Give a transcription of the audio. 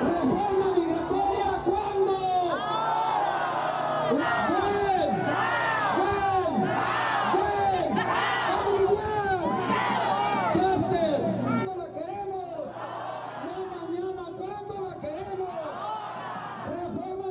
Reforma migratoria cuando. Ahora. ¿Cuándo la queremos? No mañana. ¿Cuándo la queremos? Reforma